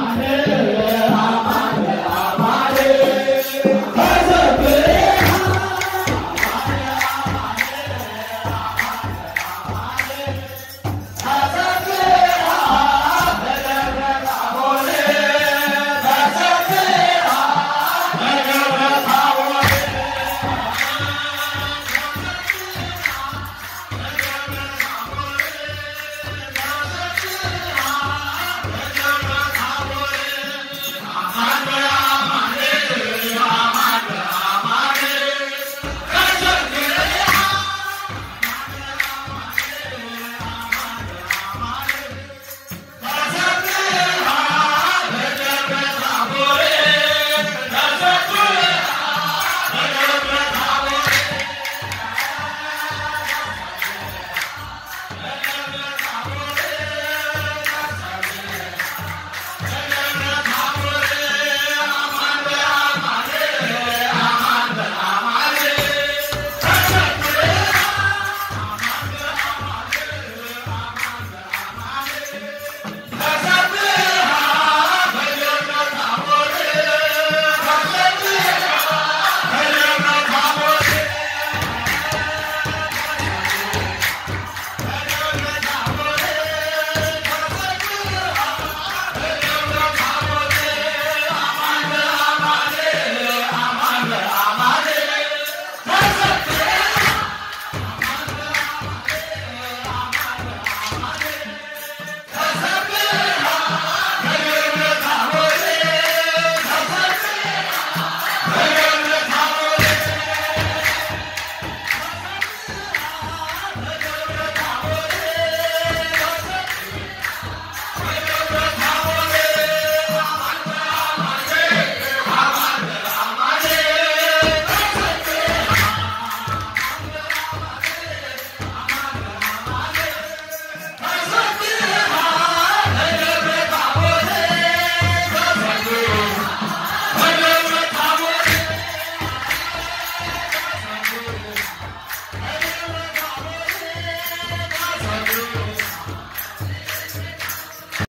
Amen.